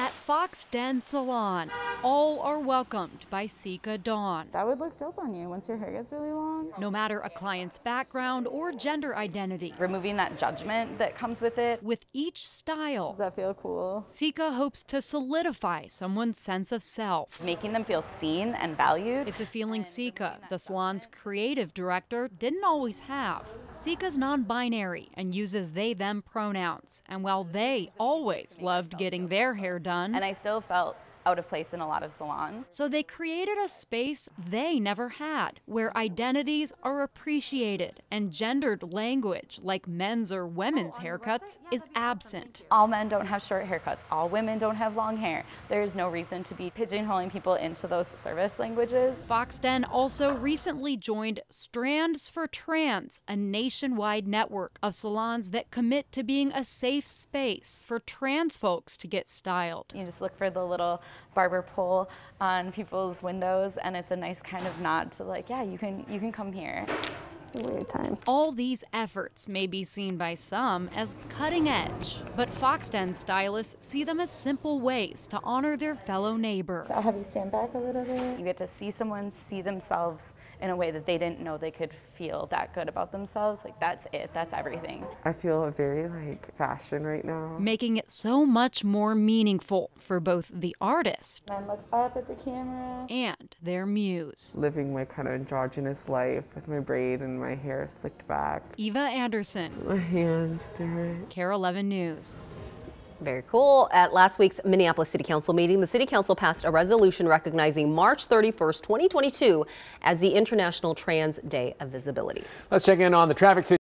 At Fox Den Salon, all are welcomed by Sika Dawn. That would look dope on you once your hair gets really long. No matter a client's background or gender identity, Removing that judgment that comes with it. with each style, Does that feel cool? Sika hopes to solidify someone's sense of self. Making them feel seen and valued. It's a feeling Sika, the salon's creative director, didn't always have. Sika's non binary and uses they them pronouns. And while they always loved getting their hair done, and I still felt out of place in a lot of salons. so they created a space they never had, where identities are appreciated and gendered language, like men's or women's oh, haircuts, is absent. All men don't have short haircuts. All women don't have long hair. There is no reason to be pigeonholing people into those service languages. Fox Den also recently joined Strands for Trans, a nationwide network of salons that commit to being a safe space for trans folks to get styled. You just look for the little barber pole on people's windows and it's a nice kind of nod to like, yeah, you can you can come here. Weird time. All these efforts may be seen by some as cutting edge, but Fox Den stylists see them as simple ways to honor their fellow neighbor. I'll have you stand back a little bit. You get to see someone see themselves in a way that they didn't know they could feel that good about themselves. Like that's it. That's everything. I feel very like fashion right now. Making it so much more meaningful for both the artist And look up at the camera. and their muse. Living my kind of androgynous life with my braid and my hair slicked back. Eva Anderson, My hands dirty. KARE 11 News. Very cool. At last week's Minneapolis City Council meeting, the City Council passed a resolution recognizing March 31st, 2022 as the International Trans Day of Visibility. Let's check in on the traffic situation.